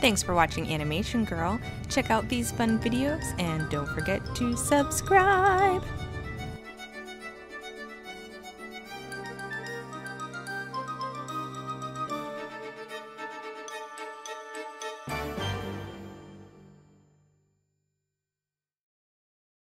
Thanks for watching Animation Girl. Check out these fun videos and don't forget to subscribe.